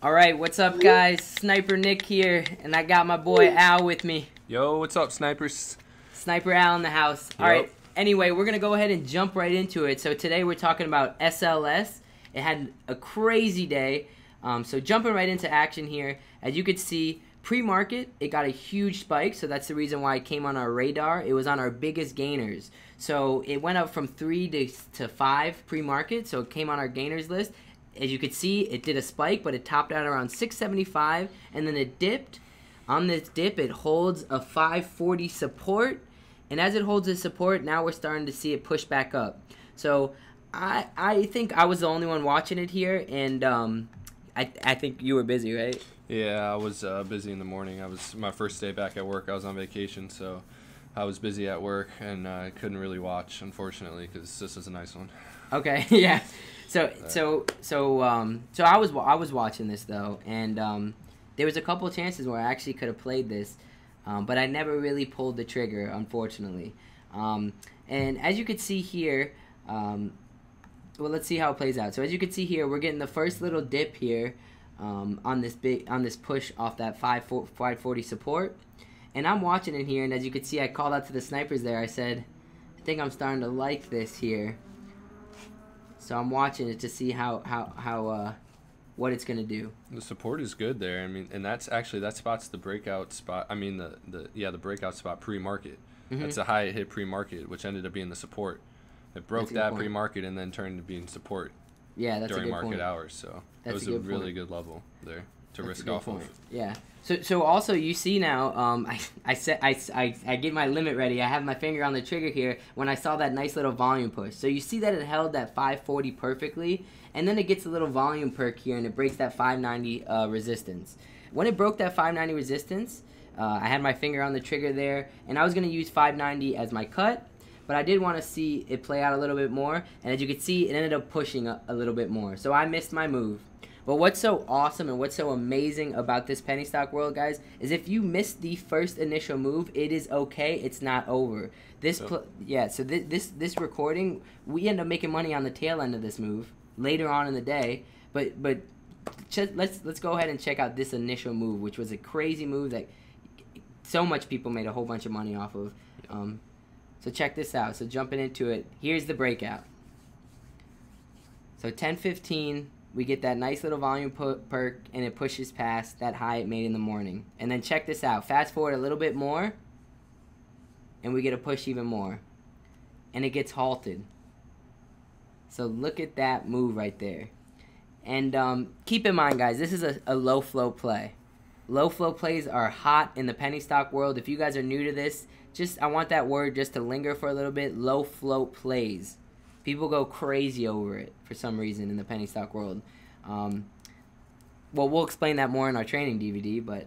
All right, what's up, guys? Sniper Nick here, and I got my boy Al with me. Yo, what's up, snipers? Sniper Al in the house. All right. Anyway, we're gonna go ahead and jump right into it. So today we're talking about SLS. It had a crazy day. Um, so jumping right into action here, as you could see, pre-market it got a huge spike. So that's the reason why it came on our radar. It was on our biggest gainers. So it went up from three to, to five pre-market. So it came on our gainers list as you could see, it did a spike, but it topped out around 675, and then it dipped. On this dip, it holds a 540 support, and as it holds this support, now we're starting to see it push back up. So I I think I was the only one watching it here, and um, I I think you were busy, right? Yeah, I was uh, busy in the morning. I was my first day back at work. I was on vacation, so I was busy at work and I uh, couldn't really watch, unfortunately, because this is a nice one. Okay, yeah. So so so um so I was I was watching this though, and um, there was a couple chances where I actually could have played this, um, but I never really pulled the trigger, unfortunately. Um, and as you can see here, um, well, let's see how it plays out. So as you can see here, we're getting the first little dip here um, on this big on this push off that 540 support, and I'm watching it here. And as you can see, I called out to the snipers there. I said, I think I'm starting to like this here. So I'm watching it to see how how how uh, what it's gonna do. The support is good there. I mean, and that's actually that spot's the breakout spot. I mean, the the yeah the breakout spot pre-market. Mm-hmm. That's a high it hit pre-market, which ended up being the support. It broke that pre-market and then turned to being support. Yeah, that's during market point. hours. So that was a, a really point. good level there to that's risk off point. of. Yeah. So, so also you see now, um, I, I set, I, I, I get my limit ready. I have my finger on the trigger here when I saw that nice little volume push. So you see that it held that 540 perfectly, and then it gets a little volume perk here and it breaks that 590 uh, resistance. When it broke that 590 resistance, uh, I had my finger on the trigger there, and I was gonna use 590 as my cut, but I did want to see it play out a little bit more, and as you can see, it ended up pushing a, a little bit more. So I missed my move. But what's so awesome and what's so amazing about this penny stock world, guys, is if you miss the first initial move, it is okay. It's not over. This, pl- yeah. So th- this this recording, we end up making money on the tail end of this move later on in the day. But but ch- let's let's go ahead and check out this initial move, which was a crazy move that so much people made a whole bunch of money off of. Um, so check this out. So jumping into it, here's the breakout. So 1015 we get that nice little volume perk and it pushes past that high it made in the morning. And then check this out. Fast forward a little bit more and we get a push even more. And it gets halted. So look at that move right there. And um, keep in mind, guys, this is a, a low float play. Low float plays are hot in the penny stock world. If you guys are new to this, just I want that word just to linger for a little bit. Low float plays. People go crazy over it for some reason in the penny stock world. Um, well, we'll explain that more in our training DVD, but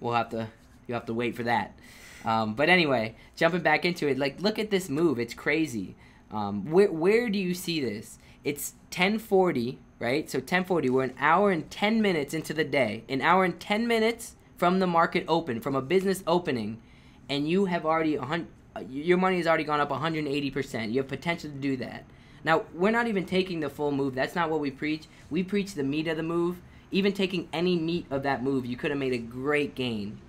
we'll have to you have to wait for that. Um, but anyway, jumping back into it, like look at this move. It's crazy. Um, where where do you see this? It's 1040, right? So 1040. We're an hour and 10 minutes into the day. An hour and 10 minutes from the market open, from a business opening, and you have already 100, your money has already gone up 180%. You have potential to do that. Now, we're not even taking the full move. That's not what we preach. We preach the meat of the move. Even taking any meat of that move, you could have made a great gain.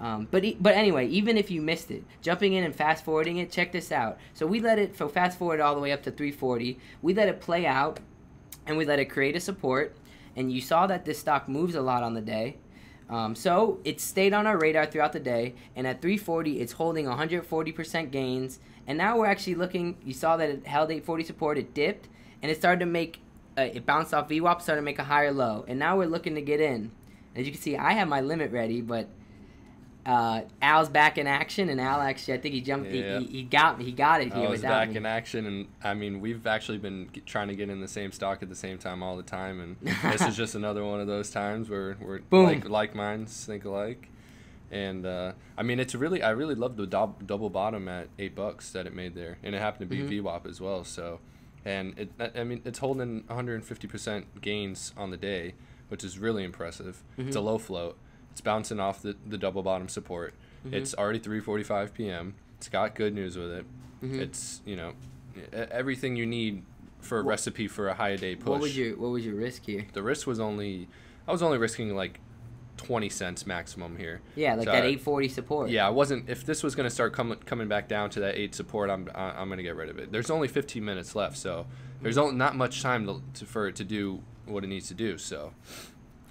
Um, but but anyway, even if you missed it, jumping in and fast forwarding it, check this out. So we let it so fast forward all the way up to 340. We let it play out, and we let it create a support. And you saw that this stock moves a lot on the day. Um, so it stayed on our radar throughout the day, and at 340, it's holding 140% gains. And now we're actually looking. You saw that it held 840 support, it dipped, and it started to make. Uh, it bounced off VWAP, started to make a higher low, and now we're looking to get in. As you can see, I have my limit ready, but uh, Al's back in action, and Al actually, I think he jumped. Yeah. He, he, got he got it here I was back me. in action, and I mean, we've actually been trying to get in the same stock at the same time all the time, and this is just another one of those times where we're like like minds think alike. And uh, I mean, it's really I really love the do- double bottom at eight bucks that it made there, and it happened to be mm-hmm. VWAP as well. So, and it I mean, it's holding 150 percent gains on the day, which is really impressive. Mm-hmm. It's a low float it's bouncing off the, the double bottom support. Mm-hmm. It's already 3:45 p.m. It's got good news with it. Mm-hmm. It's you know everything you need for a what, recipe for a high day push. What was your What was your risk here? The risk was only I was only risking like 20 cents maximum here. Yeah, like So that 840 support. Yeah, I wasn't. If this was going to start coming coming back down to that eight support, I'm I'm going to get rid of it. There's only 15 minutes left, so there's only not much time to, to for it to do what it needs to do. So,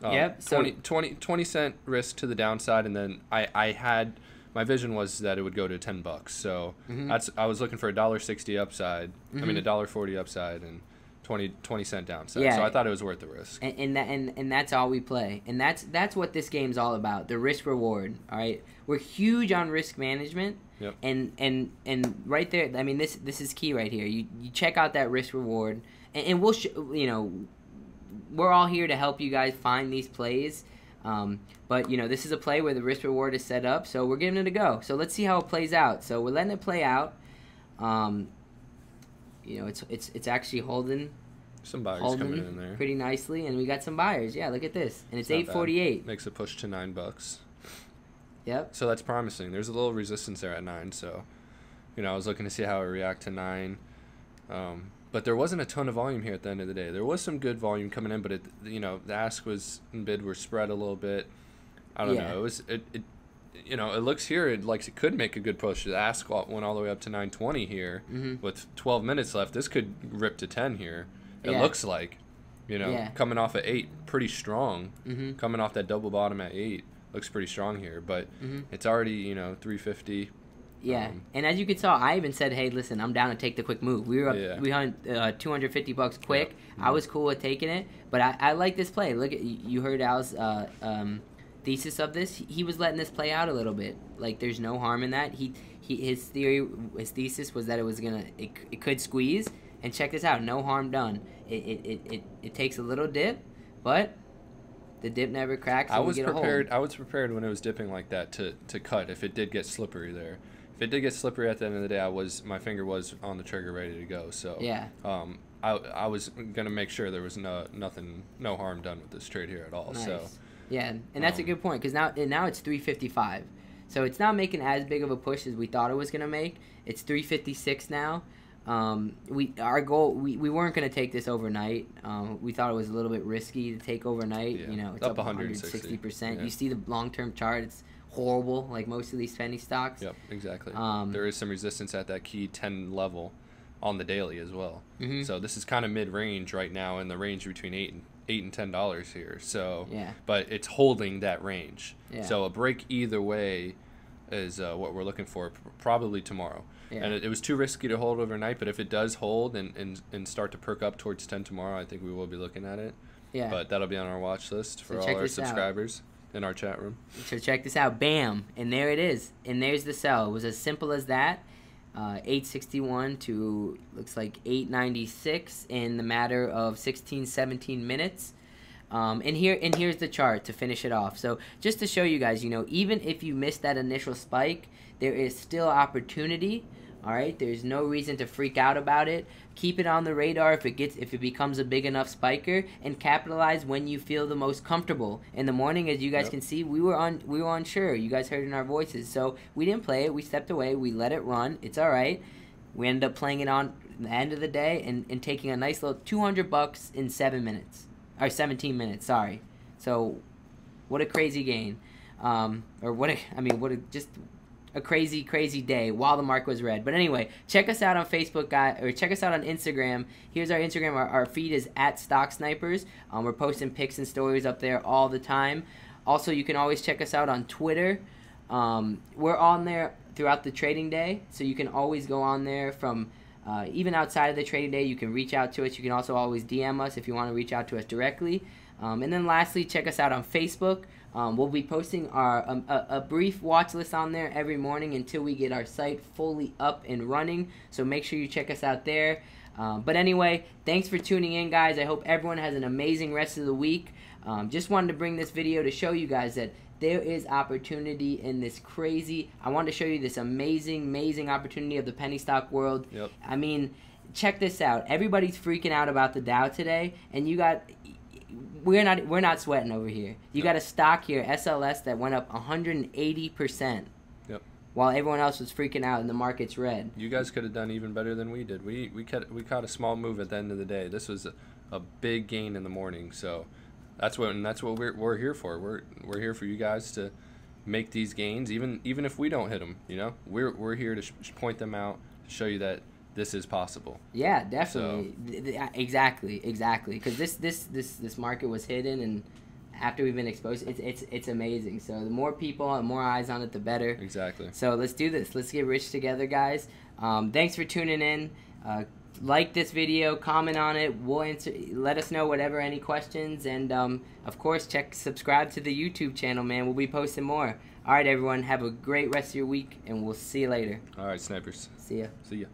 um, Yep, so- 20, 20, 20 cent risk to the downside, and then I I had my vision was that it would go to 10 bucks. So Mhm. that's I was looking for a dollar sixty upside. I mean a dollar forty upside and 20, 20 cent downside. Yeah. So I thought it was worth the risk. and, and that and, and that's all we play and that's that's what this game's all about the risk reward all right we're huge on risk management Yep. and and and right there i mean this this is key right here you you check out that risk reward and, and we'll sh- you know we're all here to help you guys find these plays um, but you know this is a play where the risk reward is set up so we're giving it a go so let's see how it plays out so we're letting it play out um, you know it's it's it's actually holding Some buyers holding coming in there. pretty nicely, and we got some buyers. Yeah, look at this, and it's, It's eight forty eight. Makes a push to nine bucks. Yep. So that's promising. There's a little resistance there at nine. So, you know, I was looking to see how it react to nine. Um, but there wasn't a ton of volume here at the end of the day. There was some good volume coming in, but it, you know, the ask was and bid were spread a little bit. I don't Yeah. know. It was it, it, you know, it looks here it like it could make a good push. The ask went all the way up to 920 here Mhm. with 12 minutes left. This could rip to 10 here. It Yeah. looks like, you know, Yeah. coming off at eight, pretty strong. Mhm. Coming off that double bottom at eight looks pretty strong here, but Mhm. it's already you know 350. Yeah, Um, and as you can tell, I even said, "Hey, listen, I'm down to take the quick move." We were up, Yeah. we had uh, 250 bucks quick. Yeah. I was cool with taking it, but I, I like this play. Look at you heard Al's uh, um, thesis of this. He was letting this play out a little bit. Like, there's no harm in that. He he his theory, his thesis was that it was gonna it, it could squeeze. And check this out, no harm done. It it, it, it, it takes a little dip, but the dip never cracks. I was get a hold. prepared. I was prepared when it was dipping like that to to cut if it did get slippery there. If it did get slippery at the end of the day, I was my finger was on the trigger, ready to go. So Yeah. um, I I was gonna make sure there was no nothing, no harm done with this trade here at all. Nice. So Yeah, and that's a Um, good point because now and now it's 355, so it's not making as big of a push as we thought it was gonna make. It's 356 now. Um, we our goal we, we weren't gonna take this overnight. Um, we thought it was a little bit risky to take overnight. Yeah, You know, it's up up 160, 160 percent. yeah. You see the long term chart; it's horrible, like most of these penny stocks. yep, exactly. Um, there is some resistance at that key 10 level on the daily as well. Mhm. So this is kind of mid range right now in the range between eight and eight and ten dollars here. So Yeah. but it's holding that range. Yeah. So a break either way is uh, what we're looking for, probably tomorrow. Yeah. And it, it was too risky to hold overnight, but if it does hold and, and, and start to perk up towards 10 tomorrow, I think we will be looking at it. Yeah. But that'll be on our watch list for So all our subscribers. out. In our chat room. So check this out. Bam, and there it is. And there's the sell. It was as simple as that. Uh, 861 to looks like 896 in the matter of 16, 17 minutes. Um, and here and here's the chart to finish it off. So just to show you guys, you know, even if you missed that initial spike, there is still opportunity. All right, there's no reason to freak out about it. Keep it on the radar if it gets if it becomes a big enough spiker, and capitalize when you feel the most comfortable. In the morning, as you guys Yep. can see, we were on we were unsure. You guys heard in our voices, so we didn't play it. We stepped away. We let it run. It's all right. We ended up playing it on the end of the day and, and taking a nice little 200 bucks in seven minutes or 17 minutes. Sorry. So, what a crazy gain, um, or what a I mean, what a just a crazy crazy day while the mark was red. But anyway, check us out on Facebook, guy, or check us out on Instagram. Here's our Instagram. Our, our feed is at Stock Snipers. Um, we're posting pics and stories up there all the time. Also, you can always check us out on Twitter. Um, we're on there throughout the trading day, so you can always go on there from uh, even outside of the trading day. You can reach out to us. You can also always DM us if you want to reach out to us directly. Um, and then lastly, check us out on Facebook. Um, we'll be posting our um, a, a brief watch list on there every morning until we get our site fully up and running. So make sure you check us out there. Um, but anyway, thanks for tuning in, guys. I hope everyone has an amazing rest of the week. Um, just wanted to bring this video to show you guys that there is opportunity in this crazy. I wanted to show you this amazing, amazing opportunity of the penny stock world. Yep. I mean, check this out. Everybody's freaking out about the Dow today, and you got we're not we're not sweating over here. You No. got a stock here, SLS, that went up 180 percent. Yep. While everyone else was freaking out and the market's red. You guys could have done even better than we did. We we caught we caught a small move at the end of the day. This was a, a big gain in the morning, so that's what and that's what we're we're here for. We're we're here for you guys to make these gains, even even if we don't hit them. You know, we're we're here to sh- point them out, to show you that this is possible. Yeah, definitely. So. Exactly, exactly. Because this this this this market was hidden, and after we've been exposed, it's it's it's amazing. So the more people and more eyes on it, the better. Exactly. So let's do this. Let's get rich together, guys. Um, thanks for tuning in. Uh, like this video, comment on it. We'll answer. Let us know whatever any questions, and um, of course, check subscribe to the YouTube channel, man. We'll be posting more. All right, everyone. Have a great rest of your week, and we'll see you later. All right, snipers. See ya. See ya.